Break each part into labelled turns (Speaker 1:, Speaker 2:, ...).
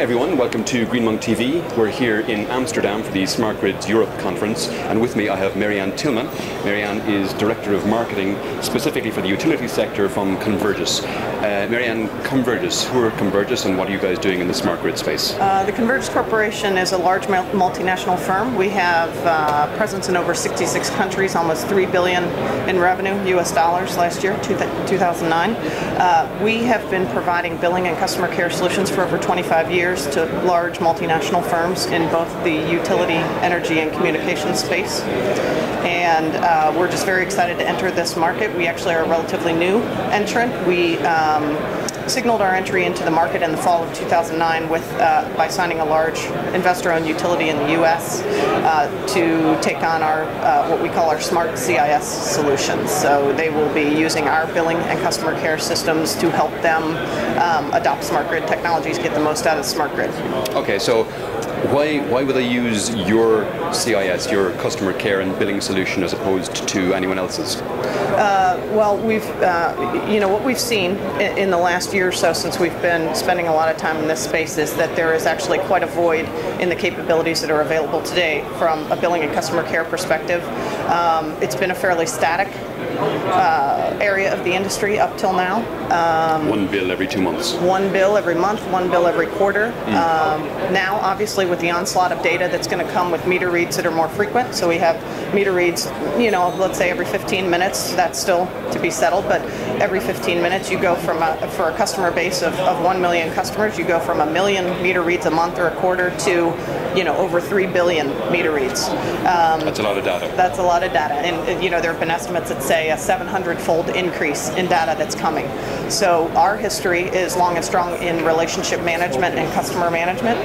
Speaker 1: Hi everyone, welcome to Greenmonk TV. We're here in Amsterdam for the Smart Grids Europe conference and with me I have Mary Ann Tillman. Mary Ann is Director of Marketing specifically for the utility sector from Convergys. Uh, Mary Ann, Convergys, who are Convergys and what are you guys doing in the smart grid space?
Speaker 2: Uh, the Convergys Corporation is a large multinational firm. We have uh, presence in over 66 countries, almost 3 billion in revenue, US dollars last year, 2009. Uh, we have been providing billing and customer care solutions for over 25 years years to large multinational firms in both the utility, energy, and communications space. And uh, we're just very excited to enter this market. We actually are a relatively new entrant. We um, signaled our entry into the market in the fall of 2009 with uh, by signing a large investor-owned utility in the U.S. Uh, to take on our uh, what we call our smart CIS solutions. So they will be using our billing and customer care systems to help them um, adopt smart grid technologies, get the most out of smart grid.
Speaker 1: Okay, so why why would they use your CIS, your customer care and billing solution, as opposed to anyone else's?
Speaker 2: Uh, well, we've uh, you know what we've seen in, in, the last year or so since we've been spending a lot of time in this space is that there is actually quite a void in the capabilities that are available today from a billing and customer care perspective. Um, it's been a fairly static uh, area of the industry up till now.
Speaker 1: Um, one bill every two months.
Speaker 2: One bill every month, one bill every quarter. Mm. Um, now, obviously, with the onslaught of data that's going to come with meter reads that are more frequent, so we have meter reads, you know, let's say every 15 minutes. That's still to be settled, but every 15 minutes, you go from a, for a customer base of, of 1 million customers, you go from a million meter reads a month or a quarter to, you know, over 3 billion meter reads.
Speaker 1: Um, that's a lot of data.
Speaker 2: That's a lot of data, and you know, there have been estimates that say a 700-fold increase in data that's coming. So our history is long and strong in relationship management and customer management,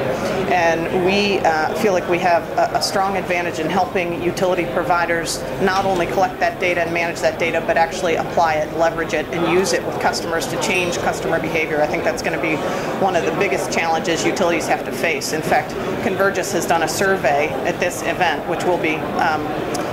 Speaker 2: and we uh, feel like we have a, a, strong advantage in helping utility providers not only collect that data and manage that data, but actually apply it, leverage it, and use it with customers to change customer behavior. I think that's going to be one of the biggest challenges utilities have to face. In fact, Convergys has done a survey at this event, which will be um,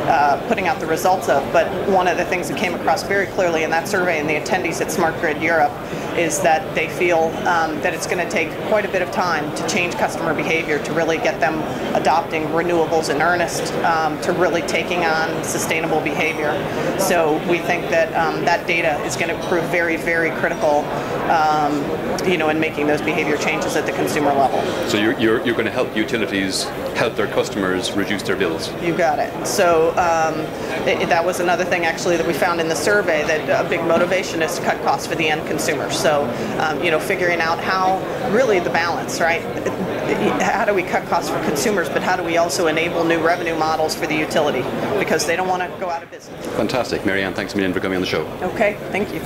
Speaker 2: uh, putting out the results of. But one of the things that came across very clearly in that survey and the attendees at Smart Grid Europe is that they feel um, that it's going to take quite a bit of time to change customer behavior to really get them adopting renewables in earnest, um, to really taking on sustainable behavior. So we think that um, that data is going to prove very, very critical, um, you know, in making those behavior changes at the consumer level.
Speaker 1: So you're, you're, you're going to help utilities help their customers reduce their bills.
Speaker 2: You got it. So um, it, that was another thing actually that we found in the survey that a big motivation is to cut costs for the end consumer. So um, you know, figuring out how really the balance, right? How do we cut costs for consumers, but how do we also enable new revenue models for the utility because they don't want to go out of business.
Speaker 1: Fantastic, Mary Ann. Thanks a million for coming on the show.
Speaker 2: Okay, thank you.